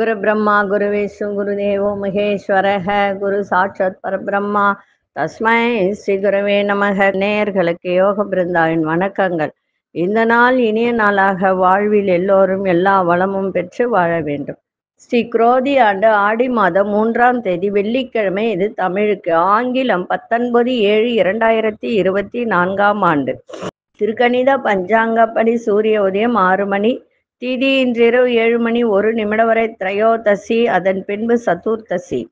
குரு பிரம்மா குரு விஷ்ணு குரு தேவோ மகேஸ்வரக குரு சாட்சாத் பரபிரம்மா. தஸ்மை ஸ்ரீ குருவே நமக. நேயர்களுக்கு யோக பிருந்தாவின் வணக்கங்கள். இந்த நாள் இனிய நாளாக வாழ்வில் எல்லோரும் எல்லா வளமும் பெற்று வாழ வேண்டும். ஸ்ரீ குரோதி ஆண்டு ஆடி மாதம் மூன்றாம் தேதி வெள்ளிக்கிழமை இது தமிழுக்கு. ஆங்கிலம் பத்தொன்பது ஏழு இரண்டாயிரத்தி இருபத்தி நான்காம் ஆண்டு. திருக்கணித பஞ்சாங்கப்படி சூரிய உதயம் ஆறு மணி திதி இன்றிரவு ஏழு மணி ஒரு நிமிடம் வரை திரையோதசி அதன் பின்பு சதுர்த்தசி.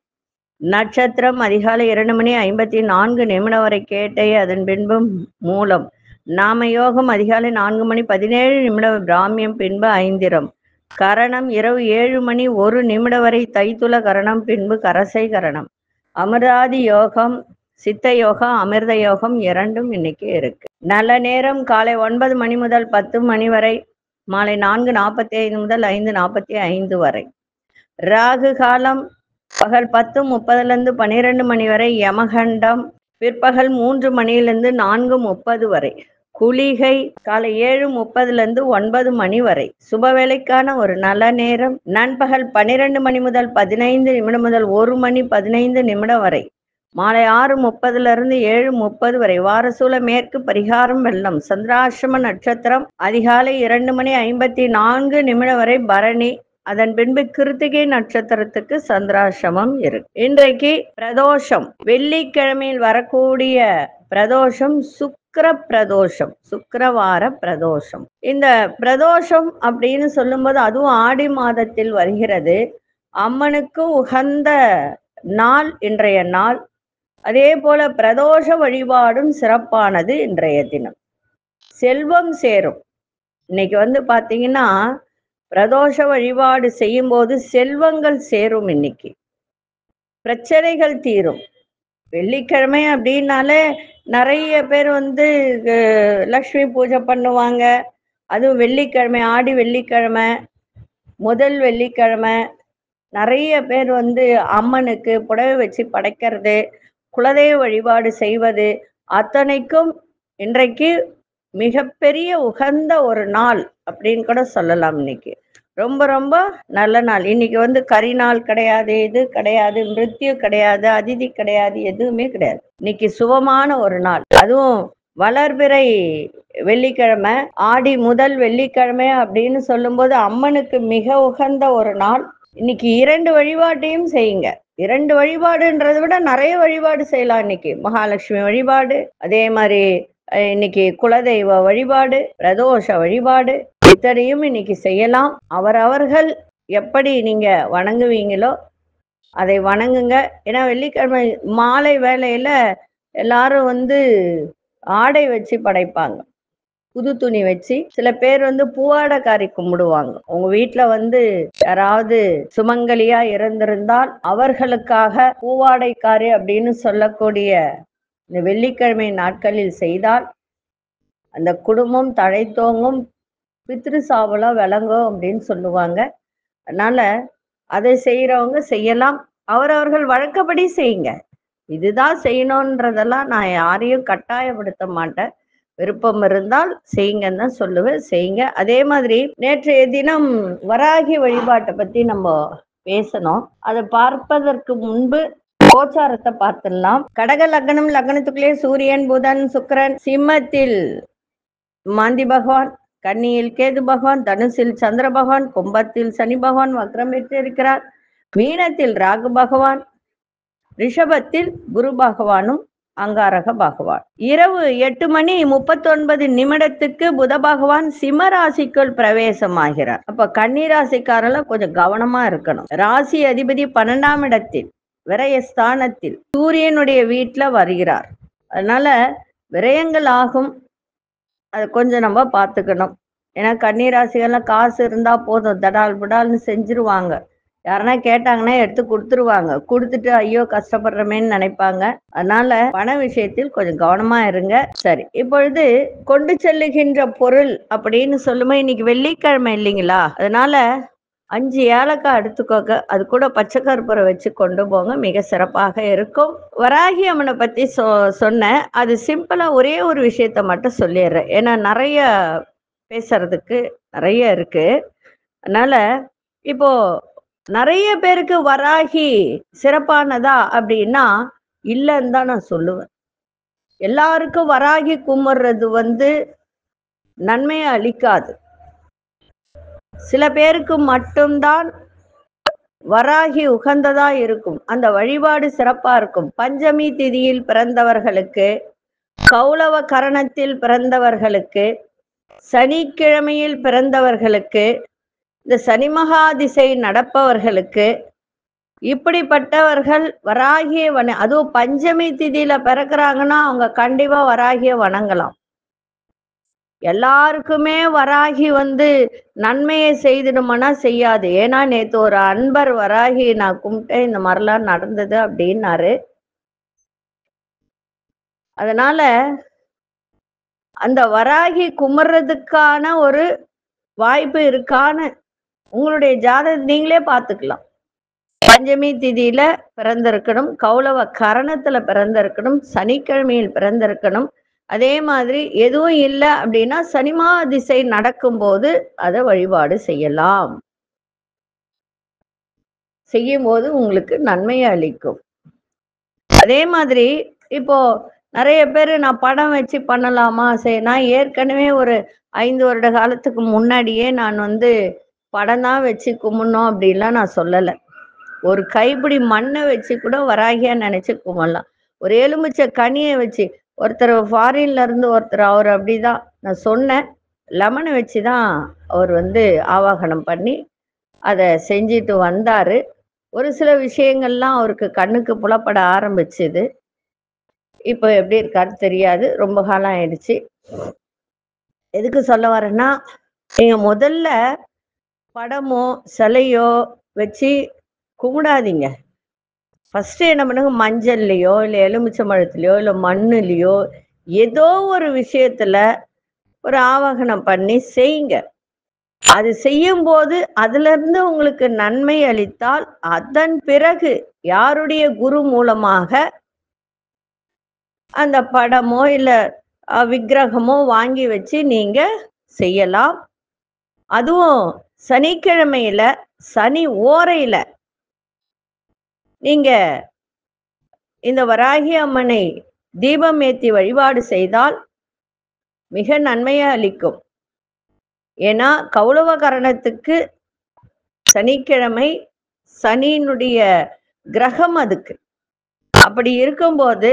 நட்சத்திரம் அதிகாலை இரண்டு மணி ஐம்பத்தி நான்கு நிமிடம் வரை கேட்டை அதன் பின்பு மூலம். நாம யோகம் அதிகாலை நான்கு மணி பதினேழு நிமிடம் பிராமியம் பின்பு ஐந்திரம். கரணம் இரவு ஏழு மணி ஒரு நிமிடம் வரை தைத்துல கரணம் பின்பு கரசை கரணம். அமிர்தாதி யோகம் சித்த யோகம் அமிர்த யோகம் இரண்டும் இன்னைக்கு இருக்கு. நல்ல நேரம் காலை ஒன்பது மணி முதல் பத்து மணி வரை மாலை நான்கு நாற்பத்தி ஐந்து முதல் ஐந்து நாற்பத்தி ஐந்து வரை. ராகு காலம் பகல் பத்து முப்பதுலேருந்து பன்னிரெண்டு மணி வரை யமகண்டம் பிற்பகல் மூன்று மணியிலிருந்து நான்கு முப்பது வரை. குளிகை காலை ஏழு முப்பதுலேருந்து ஒன்பது மணி வரை. சுபவேளைக்கான ஒரு நல்ல நேரம். நண்பகல் பன்னிரெண்டு மணி முதல் பதினைந்து நிமிடம் முதல் ஒரு மணி பதினைந்து நிமிடம் வரை. மாலை ஆறு முப்பதுல இருந்து ஏழு முப்பது வரை வாரசூல மேற்கு பரிகாரம் வெள்ளம் சந்திராசிரம நட்சத்திரம் அதிகாலை இரண்டு மணி ஐம்பத்தி நான்கு நிமிடம் வரை பரணி அதன் பின்பு கிருத்திகை நட்சத்திரத்துக்கு சந்திராசிரமம் இருக்கு இன்றைக்கு பிரதோஷம் வெள்ளிக்கிழமையில் வரக்கூடிய பிரதோஷம் சுக்கர பிரதோஷம் சுக்கரவார பிரதோஷம். இந்த பிரதோஷம் அப்படின்னு சொல்லும்போது அதுவும் ஆடி மாதத்தில் வருகிறது. அம்மனுக்கு உகந்த நாள் இன்றைய நாள். அதே போல பிரதோஷ வழிபாடும் சிறப்பானது இன்றைய தினம். செல்வம் சேரும். இன்னைக்கு வந்து பாத்தீங்கன்னா பிரதோஷ வழிபாடு செய்யும் போது செல்வங்கள் சேரும் இன்னைக்கு. பிரச்சனைகள் தீரும். வெள்ளிக்கிழமை அப்படின்னாலே நிறைய பேர் வந்து லக்ஷ்மி பூஜை பண்ணுவாங்க. அதுவும் வெள்ளிக்கிழமை ஆடி வெள்ளிக்கிழமை முதல் வெள்ளிக்கிழமை. நிறைய பேர் வந்து அம்மனுக்கு புடவை வச்சு படைக்கிறது. குலதெய்வ வழிபாடு செய்வது அத்தனைக்கும் இன்றைக்கு மிகப்பெரிய உகந்த ஒரு நாள் அப்படின்னு கூட சொல்லலாம் இன்னைக்கு. ரொம்ப ரொம்ப நல்ல நாள். இன்னைக்கு வந்து கரி நாள் கிடையாது இது கிடையாது மிருத்தியு கிடையாது அதிதி கிடையாது எதுவுமே கிடையாது. இன்னைக்கு சுபமான ஒரு நாள். அதுவும் வளர்பிறை வெள்ளிக்கிழமை ஆடி முதல் வெள்ளிக்கிழமை அப்படின்னு சொல்லும்போது அம்மனுக்கு மிக உகந்த ஒரு நாள். இன்னைக்கு இரண்டு வழிபாட்டையும் செய்யுங்க. இரண்டு வழிபாடுன்றதை விட நிறைய வழிபாடு செய்யலாம் இன்னைக்கு. மகாலட்சுமி வழிபாடு அதே மாதிரி இன்னைக்கு குலதெய்வ வழிபாடு பிரதோஷ வழிபாடு இத்தனையும் இன்னைக்கு செய்யலாம். அவரவர்கள் எப்படி நீங்க வணங்குவீங்களோ அதை வணங்குங்க. ஏன்னா வெள்ளிக்கிழமை மாலை வேலையில எல்லாரும் வந்து ஆடை வச்சு படைப்பாங்க. புது துணி வச்சு சில பேர் வந்து பூவாடைக்காரி கும்பிடுவாங்க. உங்க வீட்டுல வந்து யாராவது சுமங்கலியா இருந்திருந்தால் அவர்களுக்காக பூவாடைக்காரி அப்படின்னு சொல்லக்கூடிய இந்த வெள்ளிக்கிழமை நாட்களில் செய்தால் அந்த குடும்பம் தழைத்தோங்கும் பித்ரு சாவலம் விளங்கும் அப்படின்னு சொல்லுவாங்க. அதனால அதை செய்யறவங்க செய்யலாம். அவரவர்கள் வழக்கப்படி செய்யுங்க. இதுதான் செய்யணுன்றதெல்லாம் நான் யாரையும் கட்டாயப்படுத்த மாட்டேன். விருப்பம் இருந்தால் செய்யுங்கன்னு தான் சொல்லுவேன். செய்யுங்க. அதே மாதிரி நேற்றைய தினம் வராகி வழிபாட்டை பத்தி நம்ம பேசணும். அதை பார்ப்பதற்கு முன்பு கோச்சாரத்தை பார்த்துடலாம். கடக லக்னம் லக்னத்துக்குள்ளே சூரியன் புதன் சுக்கரன் சிம்மத்தில் மாந்தி பகவான் கன்னியில் கேது பகவான் தனுசில் சந்திர பகவான் கும்பத்தில் சனி பகவான் வக்ரம் பெற்றிருக்கிறார் மீனத்தில் ராகு பகவான் ரிஷபத்தில் குரு பகவானும் அங்காரக பகவான். இரவு எட்டு மணி முப்பத்தொன்பது நிமிடத்துக்கு புத பகவான் சிம்ம ராசிக்குள் பிரவேசமாகிறார். அப்ப கன்னிராசிக்காரல கொஞ்சம் கவனமா இருக்கணும். ராசி அதிபதி பன்னெண்டாம் இடத்தில் விரயஸ்தானத்தில் சூரியனுடைய வீட்டுல வருகிறார். அதனால விரயங்கள் ஆகும். அது கொஞ்சம் நம்ம பார்த்துக்கணும். ஏன்னா கன்னிராசிகள்லாம் காசு இருந்தா போதும். தடால் புடால்னு செஞ்சிருவாங்க. யாருன்னா கேட்டாங்கன்னா எடுத்து கொடுத்துருவாங்க. கொடுத்துட்டு ஐயோ கஷ்டப்படுறமேன்னு நினைப்பாங்க. அதனால பண விஷயத்தில் கொஞ்சம் கவனமா இருங்க. சரி இப்பொழுது கொண்டு செல்லுகின்ற பொருள் அப்படின்னு சொல்லும்போது இன்னைக்கு வெள்ளிக்கிழமை இல்லைங்களா? அதனால அஞ்சு ஏலக்காய் எடுத்துக்கோங்க. அது கூட பச்சை கற்பூரம் வச்சு கொண்டு போங்க. மிக சிறப்பாக இருக்கும். வராகி அம்மனை பத்தி சொ சொன்னேன். அது சிம்பிளா ஒரே ஒரு விஷயத்த மட்டும் சொல்லிடுறேன். ஏன்னா நிறைய பேசுறதுக்கு நிறைய இருக்கு. அதனால இப்போ நிறைய பேருக்கு வராகி சிறப்பானதா அப்படின்னா இல்லைன்னு தான் நான் சொல்லுவேன். எல்லாருக்கும் வராகி கும்பிடுறது வந்து நன்மையை அளிக்காது. சில பேருக்கு மட்டும்தான் வராகி உகந்ததா இருக்கும். அந்த வழிபாடு சிறப்பா இருக்கும். பஞ்சமி திதியில் பிறந்தவர்களுக்கு கௌளவ கரணத்தில் பிறந்தவர்களுக்கு சனிக்கிழமையில் பிறந்தவர்களுக்கு இந்த சனிமகா திசை நடப்பவர்களுக்கு இப்படிப்பட்டவர்கள் வராகிய வன அதுவும் பஞ்சமி திதியில பிறக்கிறாங்கன்னா அவங்க கண்டிப்பா வராகிய வணங்கலாம் எல்லாருக்குமே வராகி வந்து நன்மையை செய்திடுமானா செய்யாது. ஏன்னா நேற்று ஒரு அன்பர் வராகி நான் கும்பிட்டேன் இந்த மாதிரிலாம் நடந்தது அப்படின்னாரு. அதனால அந்த வராகி கும்பிட்றதுக்கான ஒரு வாய்ப்பு இருக்கான்னு உங்களுடைய ஜாதகத்தை நீங்களே பார்த்துக்கலாம். பஞ்சமி திதியில பிறந்திருக்கணும். கௌளவ கரணத்துல பிறந்திருக்கணும். சனிக்கிழமையில் பிறந்திருக்கணும். அதே மாதிரி எதுவும் இல்லை அப்படின்னா சனிமா திசை நடக்கும்போது அதை வழிபாடு செய்யலாம். செய்யும் போது உங்களுக்கு நன்மையை அளிக்கும். அதே மாதிரி இப்போ நிறைய பேர் நான் படம் வச்சு பண்ணலாமா? சரி நான் ஏற்கனவே ஒரு ஐந்து வருட காலத்துக்கு முன்னாடியே நான் வந்து படம் தான் வச்சு கும்பிடணும் அப்படின்லாம் நான் சொல்லலை. ஒரு கைப்பிடி மண்ணை வச்சு கூட வராகியா நினைச்சு கும்பிடலாம். ஒரு எலுமிச்சை கனியை வச்சு ஒருத்தர் ஃபாரின்ல இருந்து ஒருத்தர் அவர் அப்படிதான். நான் சொன்னேன் லெமனை வச்சு தான் அவர் வந்து ஆவாகனம் பண்ணி அதை செஞ்சுட்டு வந்தாரு. ஒரு சில விஷயங்கள்லாம் அவருக்கு கண்ணுக்கு புலப்பட ஆரம்பிச்சுது. இப்போ எப்படி இருக்காரு தெரியாது ரொம்ப காலம் ஆயிடுச்சு. எதுக்கு சொல்ல வரேன்னா நீங்க முதல்ல படமோ சிலையோ வச்சு கும்பிடாதீங்க. ஃபஸ்ட்டு என்ன பண்ணுங்க மஞ்சள்லையோ இல்லை எலுமிச்சம்பழத்துலையோ இல்லை மண்ணுலேயோ ஏதோ ஒரு விஷயத்தில் ஒரு ஆவாகனம் பண்ணி செய்யுங்க. அது செய்யும் போது உங்களுக்கு நன்மை அளித்தால் அதன் பிறகு யாருடைய குரு மூலமாக அந்த படமோ இல்லை விக்கிரகமோ வாங்கி வச்சு நீங்கள் செய்யலாம். அதுவும் சனிக்கிழமையில சனி ஓரையில நீங்க இந்த வராகி அம்மனை தீபம் ஏற்றி வழிபாடு செய்தால் மிக நன்மையை அளிக்கும். ஏன்னா கௌளவ கரணத்துக்கு சனிக்கிழமை சனியினுடைய கிரகம் அதுக்கு. அப்படி இருக்கும்போது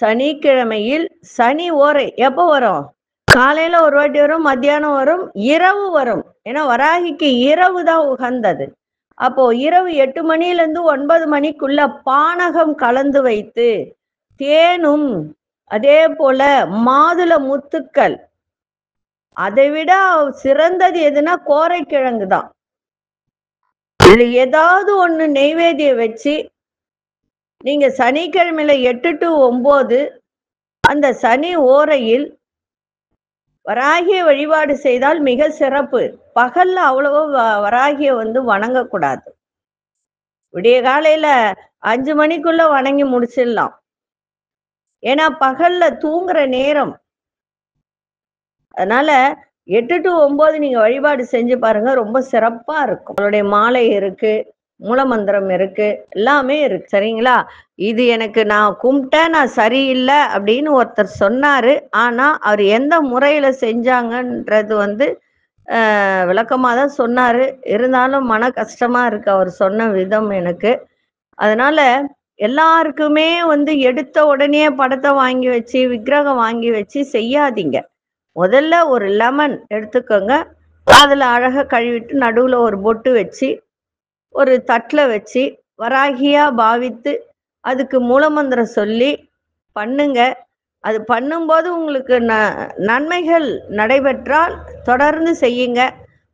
சனிக்கிழமையில் சனி ஓரை எப்போ வரும்? காலையில ஒரு வாட்டி வரும் மத்தியானம் வரும் இரவு வரும். ஏன்னா வராகிக்கு இரவு தான் உகந்தது. அப்போ இரவு எட்டு மணில இருந்து ஒன்பது மணிக்குள்ள பானகம் கலந்து வைத்து தேனும் அதே போல மாதுள முத்துக்கள் அதை விட சிறந்தது எதுனா கோரைக்கிழங்கு தான். இதுல ஏதாவது ஒண்ணு நெய்வேதிய வச்சு நீங்க சனிக்கிழமையில எட்டு டு ஒன்பது அந்த சனி ஓரையில் வராகிய வழிபாடு செய்தால் மிக சிறப்பு. பகல்ல அவ்வளவோ வ- வராகிய வந்து வணங்கக்கூடாது. விடிய காலையில அஞ்சு மணிக்குள்ள வணங்கி முடிச்சிடலாம். ஏன்னா பகல்ல தூங்குற நேரம். அதனால எட்டு டு ஒன்பது நீங்க வழிபாடு செஞ்சு பாருங்க ரொம்ப சிறப்பா இருக்கும். உங்களுடைய மாலை இருக்கு. மூலமந்திரம் இருக்கு. எல்லாமே இருக்கு. சரிங்களா? இது எனக்கு நான் கும்பிட்டேன் நான் சரியில்லை அப்படின்னு ஒருத்தர் சொன்னாரு. ஆனா அவர் எந்த முறையில செஞ்சாங்கன்றது வந்து விளக்கமாக தான் சொன்னாரு. இருந்தாலும் மன கஷ்டமா இருக்கு அவர் சொன்ன விதம் எனக்கு. அதனால எல்லாருக்குமே வந்து எடுத்த உடனே படத்தை வாங்கி வச்சு விக்கிரகம் வாங்கி வச்சு செய்யாதீங்க. முதல்ல ஒரு லெமன் எடுத்துக்கோங்க. அதில் அழகாக கழுவிட்டு நடுவில் ஒரு பொட்டு வச்சு ஒரு தட்டில் வச்சு வராகியா பாவித்து அதுக்கு மூலமந்திரம் சொல்லி பண்ணுங்க. அது பண்ணும்போது உங்களுக்கு ந நன்மைகள் நடைபெற்றால் தொடர்ந்து செய்யுங்க.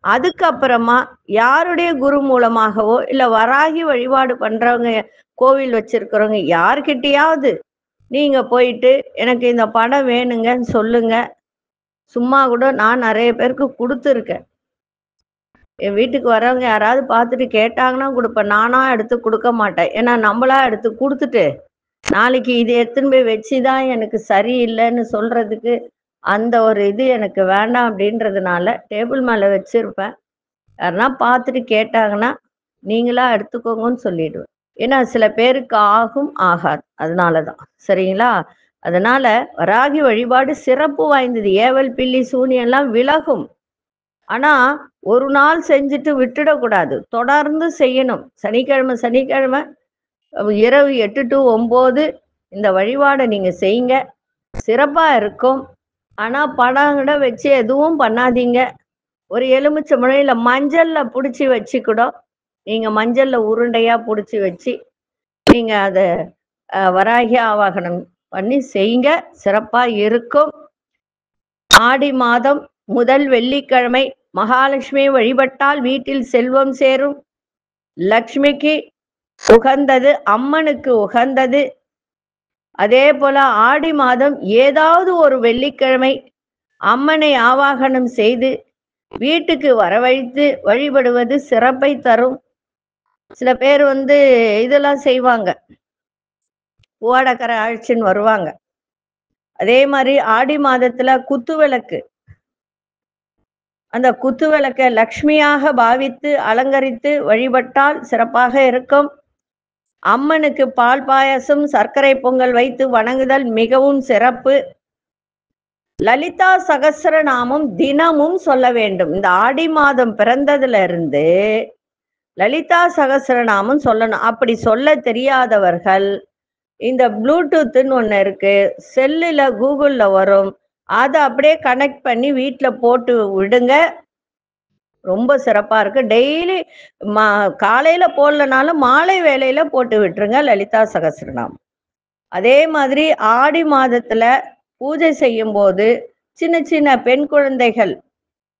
அதுக்கப்புறமா யாருடைய குரு மூலமாகவோ இல்லை வராகி வழிபாடு பண்ணுறவங்க கோவில் வச்சிருக்கிறவங்க யார்கிட்டயாவது நீங்கள் போயிட்டு எனக்கு இந்த படம் வேணுங்கன்னு சொல்லுங்க. சும்மா கூட நான் நிறைய பேருக்கு கொடுத்துருக்கேன். என் வீட்டுக்கு வரவங்க யாராவது பார்த்துட்டு கேட்டாங்கன்னா கொடுப்பேன். நானா எடுத்து கொடுக்க மாட்டேன். ஏன்னா நம்மளா எடுத்து கொடுத்துட்டு நாளைக்கு இது எடுத்துன்னு போய் வச்சு தான் எனக்கு சரியில்லைன்னு சொல்றதுக்கு அந்த ஒரு இது எனக்கு வேண்டாம் அப்படின்றதுனால டேபிள் மேலே வச்சிருப்பேன். யாருன்னா பார்த்துட்டு கேட்டாங்கன்னா நீங்களா எடுத்துக்கோங்கன்னு சொல்லிடுவேன். ஏன்னா சில பேருக்கு ஆகும் ஆகாது. அதனால தான் சரிங்களா? அதனால வராகி வழிபாடு சிறப்பு வாய்ந்தது. ஏவல் பில்லி சூனியெல்லாம் விலகும். ஆனா ஒரு நாள் செஞ்சுட்டு விட்டுடக்கூடாது. தொடர்ந்து செய்யணும். சனிக்கிழமை சனிக்கிழமை இரவு எட்டு டு ஒம்பது இந்த வழிபாடை நீங்க செய்யுங்க. சிறப்பா இருக்கும். ஆனா படம் கூட வச்சு எதுவும் பண்ணாதீங்க. ஒரு எலுமிச்சை முறையில மஞ்சள்ல பிடிச்சி வச்சு கூட நீங்க மஞ்சள்ல உருண்டையா பிடிச்சி வச்சு நீங்க அதை வராகி ஆவாகனம் பண்ணி செய்யுங்க. சிறப்பா இருக்கும். ஆடி மாதம் முதல் வெள்ளிக்கிழமை மகாலட்சுமி வழிபட்டால் வீட்டில் செல்வம் சேரும். லக்ஷ்மிக்கு உகந்தது அம்மனுக்கு உகந்தது. அதே போல ஆடி மாதம் ஏதாவது ஒரு வெள்ளிக்கிழமை அம்மனை ஆவாகனம் செய்து வீட்டுக்கு வரவழைத்து வழிபடுவது சிறப்பை தரும். சில பேர் வந்து இதெல்லாம் செய்வாங்க. ஓடக்கரை அழைச்சின்னு வருவாங்க. அதே மாதிரி ஆடி மாதத்துல குத்து விளக்கு அந்த குத்து விளக்கை லக்ஷ்மியாக பாவித்து அலங்கரித்து வழிபட்டால் சிறப்பாக இருக்கும். அம்மனுக்கு பால் பாயசம் சர்க்கரை பொங்கல் வைத்து வணங்குதல் மிகவும் சிறப்பு. லலிதா சகசரநாமம் தினமும் சொல்ல வேண்டும். இந்த ஆடி மாதம் பிறந்ததுல இருந்து லலிதா சகசரநாமம் சொல்லணும். அப்படி சொல்ல தெரியாதவர்கள் இந்த ப்ளூடூத்துன்னு ஒன்று இருக்கு. செல்லில் கூகுளில் வரும். அதை அப்படியே கனெக்ட் பண்ணி வீட்டில் போட்டு விடுங்க. ரொம்ப சிறப்பாக இருக்கு. டெய்லி மா காலையில் போடலனாலும் மாலை வேலையில் போட்டு விட்டுருங்க லலிதா சகசிரநாம் அதே மாதிரி ஆடி மாதத்தில் பூஜை செய்யும் போது சின்ன சின்ன பெண் குழந்தைகள்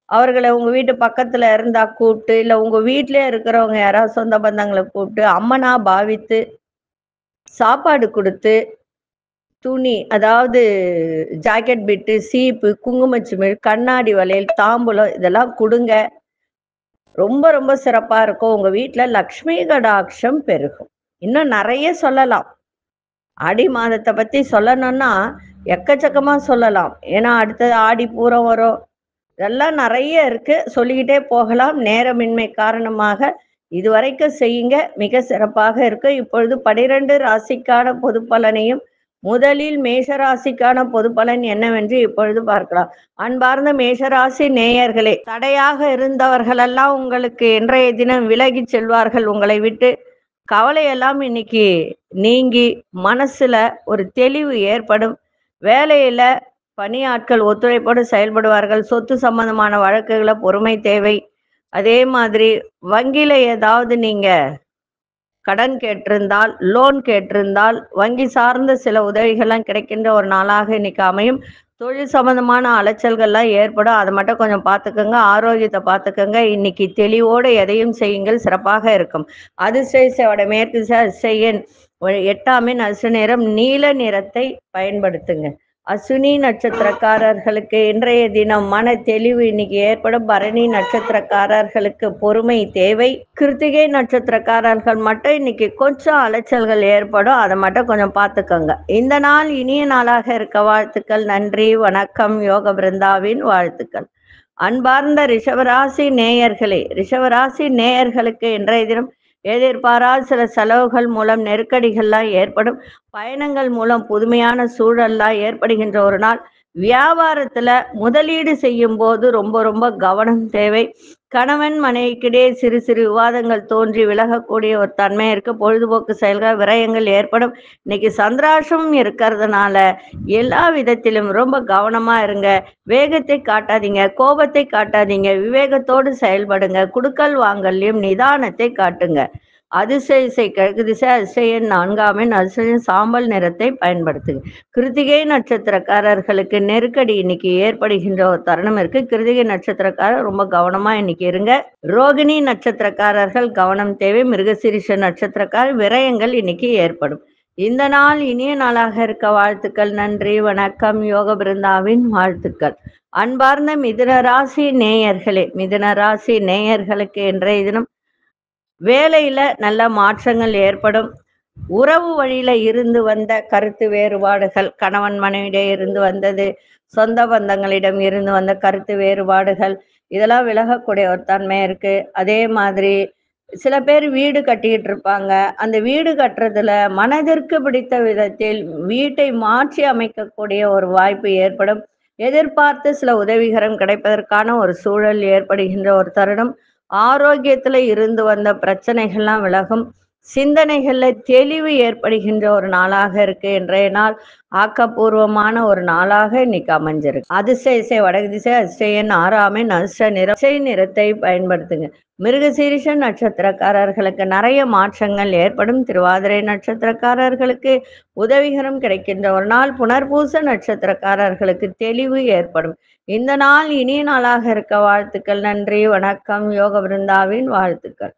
அவர்களை உங்கள் வீட்டு பக்கத்தில் இருந்தால் கூப்பிட்டு இல்லை உங்கள் வீட்டிலே இருக்கிறவங்க யாராவது சொந்த பந்தங்களை கூப்பிட்டு அம்மனா பாவித்து சாப்பாடு கொடுத்து துணி அதாவது ஜாக்கெட் பிட்டு சீப்பு குங்குமச்சிமிழ் கண்ணாடி வளையல் தாம்பூலம் இதெல்லாம் கொடுங்க. ரொம்ப ரொம்ப சிறப்பா இருக்கும். உங்க வீட்டுல லக்ஷ்மி கடாட்சம் பெருகும். இன்னும் நிறைய சொல்லலாம். ஆடி மாதத்தை பத்தி சொல்லணும்னா எக்கச்சக்கமா சொல்லலாம். ஏன்னா அடுத்தது ஆடி பூரம் வரும். இதெல்லாம் நிறைய இருக்கு. சொல்லிக்கிட்டே போகலாம். நேரமின்மை காரணமாக இதுவரைக்கும் செய்யுங்க. மிக சிறப்பாக இருக்கு. இப்பொழுது பனிரெண்டு ராசிக்கான பொது பலனையும் முதலில் மேஷராசிக்கான பொது பலன் என்னவென்று இப்பொழுது பார்க்கலாம். அன்பார்ந்த மேஷராசி நேயர்களே தடையாக இருந்தவர்களெல்லாம் உங்களுக்கு இன்றைய தினம் விலகி செல்வார்கள். உங்களை விட்டு கவலையெல்லாம் இன்னைக்கு நீங்கி மனசுல ஒரு தெளிவு ஏற்படும். வேலையில பணியாட்கள் ஒத்துழைப்போடு செயல்படுவார்கள். சொத்து சம்பந்தமான வழக்குகளை பொறுமை தேவை. அதே மாதிரி வங்கியில ஏதாவது நீங்க கடன் கேட்டிருந்தால் லோன் கேட்டிருந்தால் வங்கி சார்ந்த சில உதவிகள்லாம் கிடைக்கின்ற ஒரு நாளாக இன்னைக்கு அமையும். தொழில் சம்பந்தமான அலைச்சல்கள்லாம் ஏற்படும். அதை மட்டும் கொஞ்சம் பார்த்துக்கோங்க. ஆரோக்கியத்தை பார்த்துக்கோங்க. இன்னைக்கு தெளிவோடு எதையும் செய்யுங்கள். சிறப்பாக இருக்கும். அதிர்ஷ்ட மேற்கு செய்யன் எட்டாமின் அசு நேரம் நீல நிறத்தை பயன்படுத்துங்க. அசுனி நட்சத்திரக்காரர்களுக்கு இன்றைய தினம் மன தெளிவு இன்னைக்கு ஏற்படும். பரணி நட்சத்திரக்காரர்களுக்கு பொறுமை தேவை. கிருத்திகை நட்சத்திரக்காரர்கள் மட்டும் இன்னைக்கு கொஞ்சம் அலைச்சல்கள் ஏற்படும். அதை மட்டும் கொஞ்சம் பார்த்துக்கோங்க. இந்த நாள் இனிய நாளாக இருக்க வாழ்த்துக்கள். நன்றி வணக்கம். யோக பிருந்தாவின் வாழ்த்துக்கள். அன்பார்ந்த ரிஷவராசி நேயர்களே ரிஷவராசி நேயர்களுக்கு இன்றைய தினம் எதிர்பாராத சில செலவுகள் மூலம் நெருக்கடிகள்லாம் ஏற்படும். பயணங்கள் மூலம் புதுமையான சூழல்லாம் ஏற்படுகின்ற ஒரு நாள். வியாபாரத்துல முதலீடு செய்யும் போது ரொம்ப ரொம்ப கவனம் தேவை. கணவன் மனைவிக்கிடையே சிறு சிறு விவாதங்கள் தோன்றி விலகக்கூடிய ஒரு தன்மை இருக்கு. பொழுதுபோக்கு செயல்கள் விரயங்கள் ஏற்படும். இன்னைக்கு சந்திராசம் இருக்கிறதுனால எல்லா விதத்திலும் ரொம்ப கவனமா இருங்க. வேகத்தை காட்டாதீங்க கோபத்தை காட்டாதீங்க விவேகத்தோடு செயல்படுங்க. குடுக்கல் வாங்கல்லையும் நிதானத்தை காட்டுங்க. அதிசய கிழக்கு திசை அதிசயன் நான்காமின் அதிசயம் சாம்பல் நிறத்தை பயன்படுத்துங்க கிருத்திகை நட்சத்திரக்காரர்களுக்கு நெருக்கடி இன்னைக்கு ஏற்படுகின்ற ஒரு தருணம் இருக்கு. கிருத்திகை நட்சத்திரக்காரர் ரொம்ப கவனமா இன்னைக்கு இருங்க. ரோகிணி நட்சத்திரக்காரர்கள் கவனம் தேவை. மிருகசிரிஷ நட்சத்திரக்காரர் விரயங்கள் இன்னைக்கு ஏற்படும். இந்த நாள் இனிய நாளாக இருக்க வாழ்த்துக்கள். நன்றி வணக்கம். யோக பிருந்தாவின் வாழ்த்துக்கள். அன்பார்ந்த மிதுன ராசி நேயர்களே மிதுன ராசி நேயர்களுக்கு இன்றைய தினம் வேலையில நல்ல மாற்றங்கள் ஏற்படும். உறவு வழியில இருந்து வந்த கருத்து வேறுபாடுகள் கணவன் மனைவியிடம் இருந்து வந்தது சொந்த பந்தங்களிடம் இருந்து வந்த கருத்து வேறுபாடுகள் இதெல்லாம் விலகக்கூடிய ஒரு தன்மை இருக்கு. அதே மாதிரி சில பேர் வீடு கட்டிக்கிட்டு இருப்பாங்க. அந்த வீடு கட்டுறதுல மனதிற்கு பிடித்த விதத்தில் வீட்டை மாற்றி அமைக்கக்கூடிய ஒரு வாய்ப்பு ஏற்படும். எதிர்பார்த்து சில உதவிகரம் கிடைப்பதற்கான ஒரு சூழல் ஏற்படுகின்ற ஒரு தருணம். ஆரோக்கியத்துல இருந்து வந்த பிரச்சனைகள்லாம் விலகும். சிந்தனைகளில் தெளிவு ஏற்படுகின்ற ஒரு நாளாக இருக்கு இன்றைய நாள் ஆக்கப்பூர்வமான ஒரு நாளாக இன்னைக்கு அமைஞ்சிருக்கு. அதிசய இசை வடக்கு திசை அதிசயன் ஆறாமை நஷ்ட இசை நிறத்தை பயன்படுத்துங்க. மிருகசீரிஷ நட்சத்திரக்காரர்களுக்கு நிறைய மாற்றங்கள் ஏற்படும். திருவாதிரை நட்சத்திரக்காரர்களுக்கு உதவிகரம் கிடைக்கின்ற ஒரு நாள். புனர்பூச நட்சத்திரக்காரர்களுக்கு தெளிவு ஏற்படும். இந்த நாள் இனிய நாளாக இருக்க வாழ்த்துக்கள். நன்றி வணக்கம். யோக விருந்தாவின் வாழ்த்துக்கள்.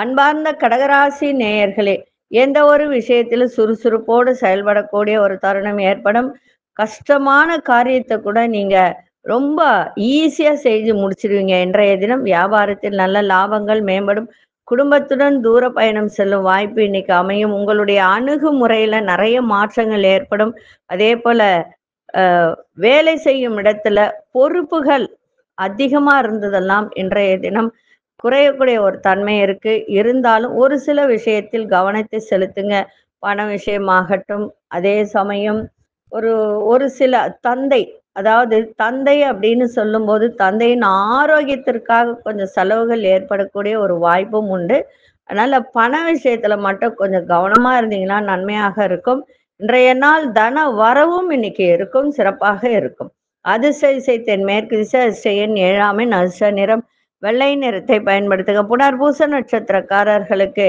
அன்பார்ந்த கடகராசி நேயர்களே எந்த ஒரு விஷயத்திலும் சுறுசுறுப்போடு செயல்படக்கூடிய ஒரு தருணம் ஏற்படும். கஷ்டமான காரியத்தை கூட நீங்க ரொம்ப ஈஸியா செஞ்சு முடிச்சிருவீங்க. இன்றைய தினம் வியாபாரத்தில் நல்ல லாபங்கள் மேம்படும். குடும்பத்துடன் தூர பயணம் செல்லும் வாய்ப்பு இன்னைக்கு அமையும். உங்களுடைய அணுகுமுறையில நிறைய மாற்றங்கள் ஏற்படும். அதே போல வேலை செய்யும் இடத்துல பொறுப்புகள் அதிகமா இருந்ததெல்லாம் இன்றைய தினம் குறையக்கூடிய ஒரு தன்மை இருக்கு. இருந்தாலும் ஒரு சில விஷயத்தில் கவனத்தை செலுத்துங்க. பண விஷயமாகட்டும் அதே சமயம் ஒரு ஒரு சில தந்தை அதாவது தந்தை அப்படின்னு சொல்லும்போது தந்தையின் ஆரோக்கியத்திற்காக கொஞ்சம் செலவுகள் ஏற்படக்கூடிய ஒரு வாய்ப்பும் உண்டு. அதனால பண விஷயத்துல மட்டும் கொஞ்சம் கவனமா இருந்தீங்கன்னா நன்மையாக இருக்கும். இன்றைய நாள் தன வரவும் இன்னைக்கு இருக்கும் சிறப்பாக இருக்கும். அதிர்ஷ்ட இசை தென்மேற்கு திசை அதிர்ஷ்டன் ஏழாமை நிறம் வெள்ளை நிறத்தை பயன்படுத்துங்க புனர்பூச நட்சத்திரக்காரர்களுக்கு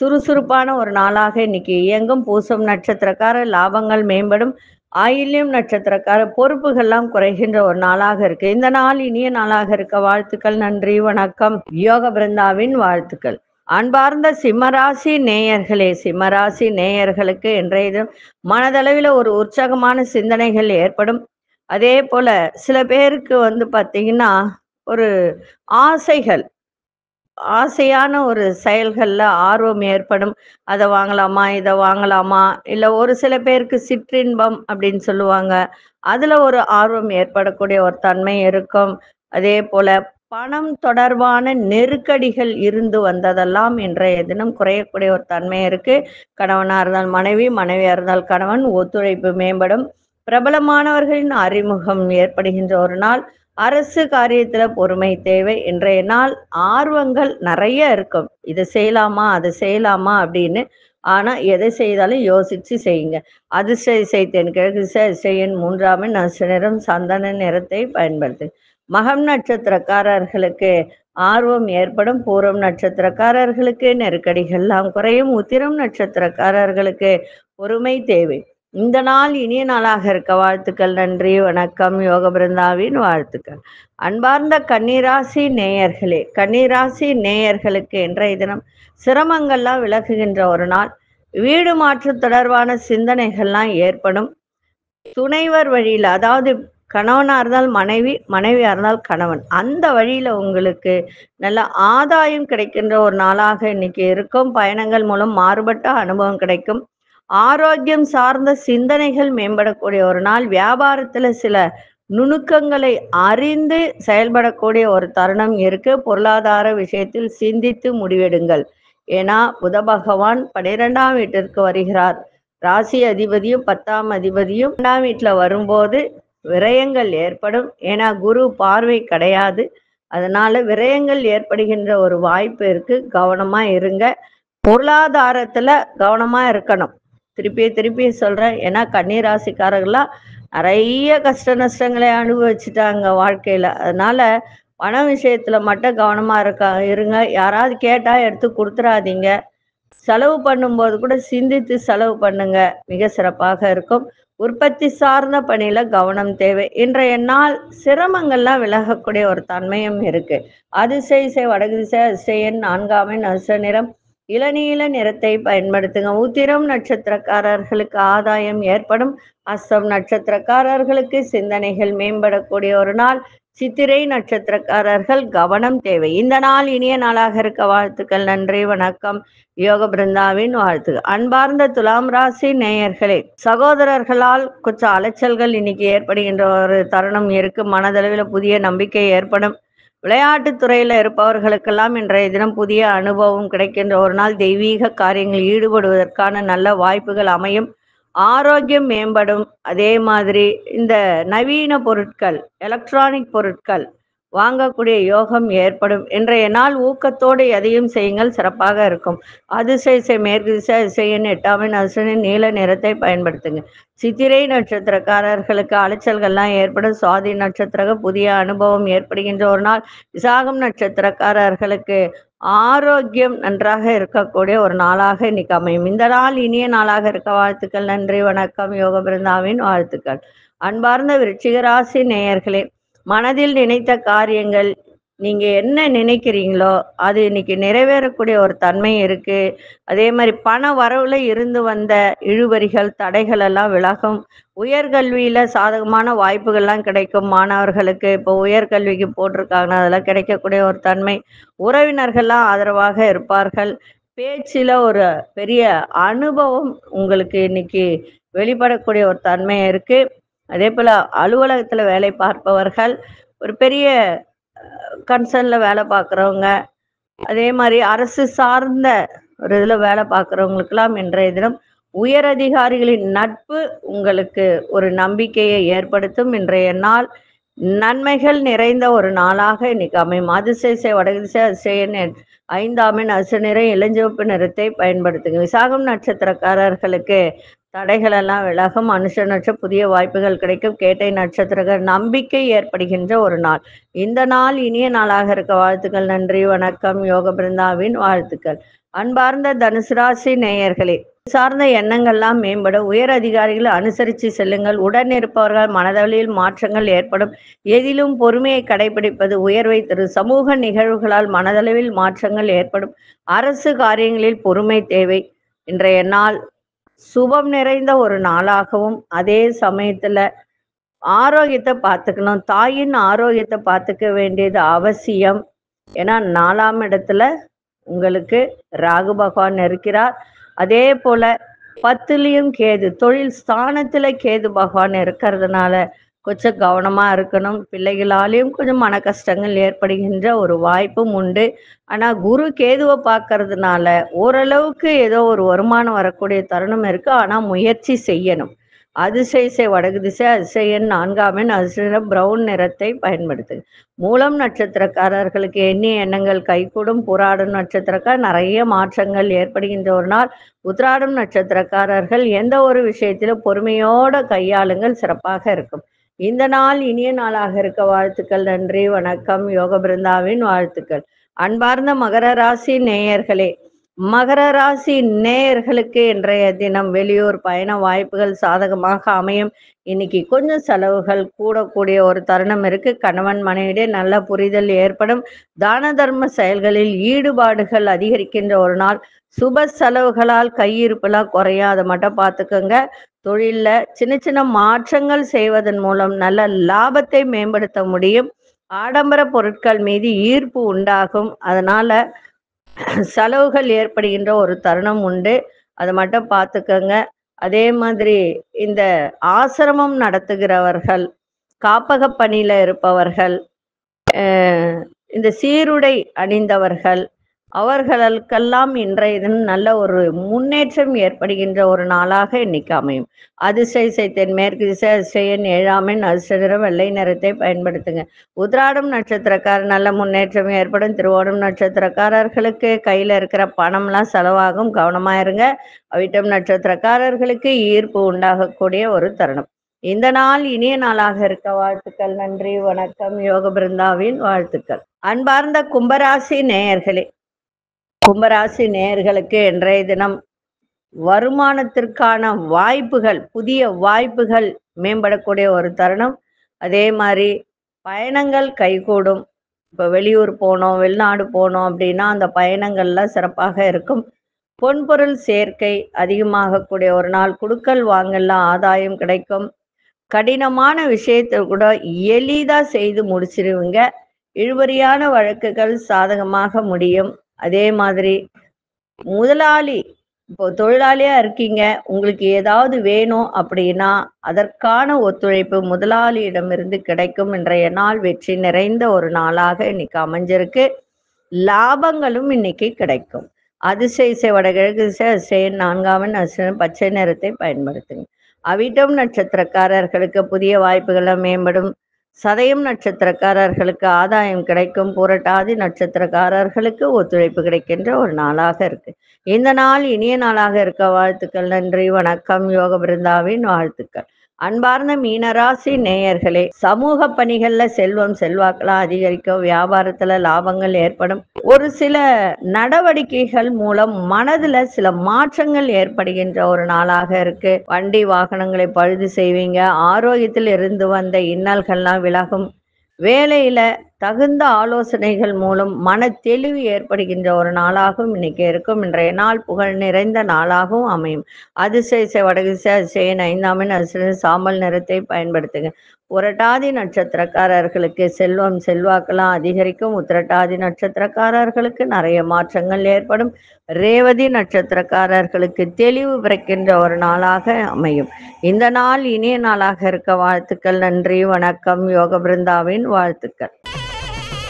சுறுசுறுப்பான ஒரு நாளாக இன்னைக்கு இயங்கும். பூசம் நட்சத்திரக்கார லாபங்கள் மேம்படும். ஆயில்யம் நட்சத்திரக்கார பொறுப்புகள்லாம் குறைகின்ற ஒரு நாளாக இருக்கு. இந்த நாள் இனிய நாளாக இருக்க வாழ்த்துக்கள் நன்றி வணக்கம். யோக பிருந்தாவின் வாழ்த்துக்கள். அன்பார்ந்த சிம்மராசி நேயர்களே சிம்மராசி நேயர்களுக்கு இன்றைய தினம் மனதளவில் ஒரு உற்சாகமான சிந்தனைகள் ஏற்படும். அதே போல சில பேருக்கு வந்து பார்த்தீங்கன்னா ஒரு ஆசைகள். ஆசையான ஒரு செயல்களில் ஆர்வம் ஏற்படும். அதை வாங்கலாமா இதை வாங்கலாமா இல்லை ஒரு சில பேருக்கு சிற்றின்பம் அப்படின்னு சொல்லுவாங்க. அதில் ஒரு ஆர்வம் ஏற்படக்கூடிய ஒரு தன்மை இருக்கும். அதே போல பணம் தொடர்பான நெருக்கடிகள் இருந்து வந்ததெல்லாம் இன்றைய தினம் குறையக்கூடிய ஒரு தன்மை இருக்கு. கணவனா இருந்தால் மனைவி மனைவியா இருந்தால் கணவன் ஒத்துழைப்பு மேம்படும். பிரபலமானவர்களின் அறிமுகம் ஏற்படுகின்ற ஒரு நாள். அரசு காரியத்துல பொறுமை தேவை இன்றைய நாள் ஆர்வங்கள் நிறைய இருக்கும். இதை செய்யலாமா அதை செய்யலாமா அப்படின்னு. ஆனா எதை செய்தாலும் யோசிச்சு செய்யுங்க. அதிர்ஷ்ட செய்தேன் கிழக்கு திசை செய்யன் மூன்றாம் நசு நிறம் சந்தன நிறத்தை பயன்படுத்து. மகம் நட்சத்திரக்காரர்களுக்கு ஆர்வம் ஏற்படும். பூரம் நட்சத்திரக்காரர்களுக்கு நெருக்கடிகள்லாம் குறையும். உத்திரம் நட்சத்திரக்காரர்களுக்கு பொறுமை தேவை. இந்த நாள் இனிய நாளாக இருக்க வாழ்த்துக்கள் நன்றி வணக்கம் யோக பிருந்தாவின் வாழ்த்துக்கள். அன்பார்ந்த கன்னிராசி நேயர்களே கன்னிராசி நேயர்களுக்கு இன்றைய தினம் சிரமங்கள்லாம் விலகுகின்ற ஒரு நாள். வீடு மாற்று தொடர்பான சிந்தனைகள்லாம் ஏற்படும். துணைவர் வழியில் அதாவது கணவனாக இருந்தால் மனைவி மனைவியாக இருந்தால் கணவன். அந்த வழியில் உங்களுக்கு நல்ல ஆதாயம் கிடைக்கின்ற ஒரு நாளாக இன்னைக்கு இருக்கும். பயணங்கள் மூலம் மாறுபட்ட அனுபவம் கிடைக்கும். ஆரோக்கியம் சார்ந்த சிந்தனைகள் மேம்படக்கூடிய ஒரு நாள். வியாபாரத்துல சில நுணுக்கங்களை அறிந்து செயல்படக்கூடிய ஒரு தருணம் இருக்கு. பொருளாதார விஷயத்தில் சிந்தித்து முடிவெடுங்கள். ஏன்னா புத பகவான் பனிரெண்டாம் வீட்டிற்கு வருகிறார். ராசி அதிபதியும் பத்தாம் அதிபதியும் ரெண்டாம் வீட்டுல வரும்போது விரயங்கள் ஏற்படும். ஏன்னா குரு பார்வை கிடையாது. அதனால விரயங்கள் ஏற்படுகின்ற ஒரு வாய்ப்பு இருக்கு. கவனமா இருங்க. பொருளாதாரத்துல கவனமா இருக்கணும். திருப்பி திருப்பி சொல்றேன். ஏன்னா கன்னிராசிக்காரர்கள்லாம் நிறைய கஷ்ட நஷ்டங்களை அனுபவிச்சுட்டாங்க வாழ்க்கையில. அதனால பண விஷயத்துல மட்டும் கவனமா இருக்கா இருங்க. யாராவது கேட்டா எடுத்து கொடுத்துறாதீங்க. செலவு பண்ணும்போது கூட சிந்தித்து செலவு பண்ணுங்க. மிக சிறப்பாக இருக்கும். உற்பத்தி சார்ந்த பணியில கவனம் தேவை. இன்றைய நாள் சிரமங்கள்லாம் விலகக்கூடிய ஒரு தன்மையும் இருக்கு. அதிசய இசை வடகு திசை அதிசயன் நான்காமை நச நிறம். இளநீல நிறத்தை பயன்படுத்துங்க. உத்திரம் நட்சத்திரக்காரர்களுக்கு ஆதாயம் ஏற்படும். அஸ்தம் நட்சத்திரக்காரர்களுக்கு சிந்தனைகள் மேம்படக்கூடிய ஒரு நாள். சித்திரை நட்சத்திரக்காரர்கள் கவனம் தேவை. இந்த நாள் இனிய நாளாக இருக்க வாழ்த்துக்கள். நன்றி வணக்கம். யோக பிருந்தாவின் வாழ்த்துக்கள். அன்பார்ந்த துலாம் ராசி நேயர்களே சகோதரர்களால் கொஞ்சம் அலைச்சல்கள் இன்னைக்கு ஏற்படுகின்ற ஒரு தருணம் இருக்கு. மனதளவில் புதிய நம்பிக்கை ஏற்படும். விளையாட்டுத் துறையில இருப்பவர்களுக்கெல்லாம் இன்றைய தினம் புதிய அனுபவம் கிடைக்கின்ற ஒரு நாள் தெய்வீக காரியங்களில் ஈடுபடுவதற்கான நல்ல வாய்ப்புகள் அமையும். ஆரோக்கியம் மேம்படும். அதே மாதிரி இந்த நவீன பொருட்கள் எலக்ட்ரானிக் பொருட்கள் வாங்கக்கூடிய யோகம் ஏற்படும். இன்றைய நாள் ஊக்கத்தோடு எதையும் செய்யுங்கள் சிறப்பாக இருக்கும். அதிசய மேற்கு திசை இசையின் எட்டாவின் அசுனின் நீல நிறத்தை பயன்படுத்துங்க. சித்திரை நட்சத்திரக்காரர்களுக்கு அலைச்சல்கள்லாம் ஏற்படும். சுவாதி நட்சத்திர புதிய அனுபவம் ஏற்படுகின்ற ஒரு நாள். விசாகம் நட்சத்திரக்காரர்களுக்கு ஆரோக்கியம் நன்றாக இருக்கக்கூடிய ஒரு நாளாக இன்னைக்கு அமையும். இந்த நாள் இனிய நாளாக இருக்க வாழ்த்துக்கள் நன்றி வணக்கம். யோக பிருந்தாவின் வாழ்த்துக்கள். அன்பார்ந்த விருச்சிகராசி நேயர்களே மனதில் நினைத்த காரியங்கள் நீங்க என்ன நினைக்கிறீங்களோ அது இன்னைக்கு நிறைவேறக்கூடிய ஒரு தன்மை இருக்கு. அதே மாதிரி பண வரவுல இருந்து வந்த இழுவரிகள் தடைகள் எல்லாம் விலகும். உயர்கல்வியில சாதகமான வாய்ப்புகள்லாம் கிடைக்கும் மாணவர்களுக்கு. இப்போ உயர்கல்விக்கு போட்டிருக்காங்க அதெல்லாம் கிடைக்கக்கூடிய ஒரு தன்மை. உறவினர்கள்லாம் ஆதரவாக இருப்பார்கள். பேச்சில் ஒரு பெரிய அனுபவம் உங்களுக்கு இன்னைக்கு வெளிப்படக்கூடிய ஒரு தன்மை இருக்கு. அதே போல் அலுவலகத்தில் வேலை பார்ப்பவர்கள் ஒரு பெரிய கன்சர்னில் வேலை பார்க்குறவங்க அதே மாதிரி அரசு சார்ந்த ஒரு இதில் வேலை பார்க்குறவங்களுக்கெல்லாம் இன்றைய தினம் உயரதிகாரிகளின் நட்பு உங்களுக்கு ஒரு நம்பிக்கையை ஏற்படுத்தும். இன்றைய நாள் நன்மைகள் நிறைந்த ஒரு நாளாக இன்னைக்கு அமையும். அதிசய வடதிசை அதிசயன்னு ஐந்தாமின் அசு நிறம் இளஞ்சிவப்பு நிறத்தை பயன்படுத்துங்க. விசாகம் நட்சத்திரக்காரர்களுக்கு தடைகள் எல்லாம் விலகும். அனுஷ நட்ச புதிய வாய்ப்புகள் கிடைக்கும். கேட்டை நட்சத்திரங்கள் நம்பிக்கை ஏற்படுகின்ற ஒரு நாள். இந்த நாள் இனிய நாளாக இருக்க வாழ்த்துக்கள். நன்றி வணக்கம். யோக பிருந்தாவின் வாழ்த்துக்கள். அன்பார்ந்த தனுசு ராசி நேயர்களே சார்ந்த எண்ணங்கள்லாம் மேம்பட உயர் அதிகாரிகளை அனுசரித்து செல்லுங்கள். உடன் இருப்பவர்கள் மனதளவில் மாற்றங்கள் ஏற்படும். எதிலும் பொறுமையை கடைபிடிப்பது உயர்வை தரும் சமூக நிகழ்வுகளால் மனதளவில் மாற்றங்கள் ஏற்படும். அரசு காரியங்களில் பொறுமை தேவை. இன்றைய நாள் சுபம் நிறைந்த ஒரு நாளாகவும் அதே சமயத்துல ஆரோக்கியத்தை பார்த்துக்கணும். தாயின் ஆரோக்கியத்தை பார்த்துக்க வேண்டியது அவசியம். ஏன்னா நாலாம் இடத்துல உங்களுக்கு ராகு பகவான் இருக்கிறார். அதே போல பத்துலேயும் கேது தொழில் ஸ்தானத்துல கேது பகவான் இருக்கிறதுனால கொஞ்சம் கவனமா இருக்கணும். பிள்ளைகளாலேயும் கொஞ்சம் மன கஷ்டங்கள் ஏற்படுகின்ற ஒரு வாய்ப்பும் உண்டு. ஆனா குரு கேதுவை பார்க்கறதுனால ஓரளவுக்கு ஏதோ ஒரு வருமானம் வரக்கூடிய தருணம் இருக்கு. ஆனா முயற்சி செய்யணும். அதிசய வடகு திசை அதிசயன் நான்காமின் அதிசய பிரவுன் நிறத்தை பயன்படுத்து மூலம் நட்சத்திரக்காரர்களுக்கு எண்ணிய எண்ணங்கள் கைகூடும். புராடும் நட்சத்திரக்கார் நிறைய மாற்றங்கள் ஏற்படுகின்ற ஒரு நாள். உத்ராடும் நட்சத்திரக்காரர்கள் எந்த ஒரு விஷயத்திலும் பொறுமையோட கையாளுங்கள் சிறப்பாக இருக்கும். இந்த நாள் இனிய நாளாக இருக்க வாழ்த்துக்கள் நன்றி வணக்கம். யோக பிருந்தாவின் வாழ்த்துக்கள். அன்பார்ந்த மகர ராசி நேயர்களே மகர ராசி நேயர்களுக்கு இன்றைய தினம் வெளியூர் பயண வாய்ப்புகள் சாதகமாக அமையும். இன்னைக்கு கொஞ்சம் செலவுகள் கூடக்கூடிய ஒரு தருணம் இருக்கு. கணவன் மனைவிடையே நல்ல புரிதல் ஏற்படும். தான தர்ம செயல்களில் ஈடுபாடுகள் அதிகரிக்கின்ற ஒரு நாள். சுப செலவுகளால் கையிருப்பெல்லாம் குறையும் அதை மட்டும் பார்த்துக்கோங்க. தொழிலில் சின்ன சின்ன மாற்றங்கள் செய்வதன் மூலம் நல்ல லாபத்தை மேம்படுத்த முடியும். ஆடம்பர பொருட்கள் மீது ஈர்ப்பு உண்டாகும். அதனால செலவுகள் ஏற்படுகின்ற ஒரு தருணம் உண்டு. அதை மட்டும் பார்த்துக்கோங்க. அதே மாதிரி இந்த ஆசிரமம் நடத்துகிறவர்கள் காப்பக பணியில இருப்பவர்கள் இந்த சீருடை அணிந்தவர்கள் அவர்களுக்கெல்லாம் இன்றைய தினம் நல்ல ஒரு முன்னேற்றம் ஏற்படுகின்ற ஒரு நாளாக இன்னைக்கு அமையும். அதிசய தென்மேற்கு திசை அதிசயன் ஏழாமின் அதிர்ஷ்டம் வெள்ளை நிறத்தை பயன்படுத்துங்க. உத்ராடம் நட்சத்திரக்காரர் நல்ல முன்னேற்றம் ஏற்படும். திருவோணம் நட்சத்திரக்காரர்களுக்கு கையில் இருக்கிற பணம்லாம் செலவாகும். கவனமாக இருங்க. அவிட்டம் நட்சத்திரக்காரர்களுக்கு ஈர்ப்பு உண்டாகக்கூடிய ஒரு தருணம். இந்த நாள் இனிய நாளாக இருக்க வாழ்த்துக்கள். நன்றி. வணக்கம். யோக பிருந்தாவின் வாழ்த்துக்கள். அன்பார்ந்த கும்பராசி நேயர்களே கும்பராசி நேயர்களுக்கு இன்றைய தினம் வருமானத்திற்கான வாய்ப்புகள் புதிய வாய்ப்புகள் மேம்படக்கூடிய ஒரு தருணம். அதே மாதிரி பயணங்கள் கைகூடும். இப்போ வெளியூர் போனோம் வெளிநாடு போனோம் அப்படின்னா அந்த பயணங்கள்லாம் சிறப்பாக இருக்கும். பொன்பொருள் சேர்க்கை அதிகமாகக்கூடிய ஒரு நாள். குடுக்கல் வாங்கல ஆதாயம் கிடைக்கும். கடினமான விஷயத்தை கூட எளிதாக செய்து முடிச்சிருவீங்க. இழுபறியான வழக்குகள் சாதகமாக முடியும். அதே மாதிரி முதலாளி இப்போ தொழிலாளியா இருக்கீங்க உங்களுக்கு ஏதாவது வேணும் அப்படின்னா அதற்கான ஒத்துழைப்பு முதலாளியிடமிருந்து கிடைக்கும் இன்றைய நாள் வெற்றி நிறைந்த ஒரு நாளாக இன்னைக்கு அமைஞ்சிருக்கு. லாபங்களும் இன்னைக்கு கிடைக்கும். அதிசய வடகிழக்கு திசை அதிசயன் நான்காவன் அசுரன் பச்சை நிறத்தை பயன்படுத்துங்க. அவிட்டம் நட்சத்திரக்காரர்களுக்கு புதிய வாய்ப்புகளை மேம்படும் சதயம் நட்சத்திரக்காரர்களுக்கு ஆதாயம் கிடைக்கும். புரட்டாதி நட்சத்திரக்காரர்களுக்கு ஒத்துழைப்பு கிடைக்கின்ற ஒரு நாளாக இருக்கு. இந்த நாள் இனிய நாளாக இருக்க வாழ்த்துக்கள். நன்றி வணக்கம். யோக பிருந்தாவின் வாழ்த்துக்கள். அன்பார்ந்த மீனராசி நேயர்களே சமூக பணிகள்ல செல்வம் செல்வாக்கெல்லாம் அதிகரிக்கும் வியாபாரத்துல லாபங்கள் ஏற்படும். ஒரு சில நடவடிக்கைகள் மூலம் மனதுல சில மாற்றங்கள் ஏற்படுகின்ற ஒரு நாளாக இருக்கு. வண்டி வாகனங்களை பழுது செய்வீங்க ஆரோக்கியத்தில் இருந்து வந்த இன்னல்கள்லாம் விலகும். வேலையில தகுந்த ஆலோசனைகள் மூலம் மன தெளிவு ஏற்படுகின்ற ஒரு நாளாகவும் இன்னைக்கு இருக்கும். இன்றைய நாள் புகழ் நிறைந்த நாளாகவும் அமையும். அதிசய வடகிசை அதிசயன் ஐந்தாமின் அசிறு சாம்பல் நிறத்தை பயன்படுத்துங்க. புரட்டாதி நட்சத்திரக்காரர்களுக்கு செல்வம் செல்வாக்கெல்லாம் அதிகரிக்கும். உத்திரட்டாதி நட்சத்திரக்காரர்களுக்கு நிறைய மாற்றங்கள் ஏற்படும். ரேவதி நட்சத்திரக்காரர்களுக்கு தெளிவு பிறக்கின்ற ஒரு நாளாக அமையும். இந்த நாள் இனிய நாளாக இருக்க வாழ்த்துக்கள். நன்றி வணக்கம். யோக பிருந்தாவின் வாழ்த்துக்கள்.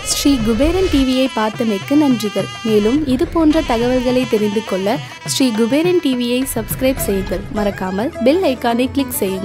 ஸ்ரீ குபேரன் டிவியை பார்த்தமைக்கு நன்றிகள். மேலும் இது போன்ற தகவல்களை தெரிந்து கொள்ள ஸ்ரீ குபேரன் டிவியை சப்ஸ்கிரைப் செய்யுங்கள். மறக்காமல் பெல் ஐக்கானை கிளிக் செய்யுங்கள்.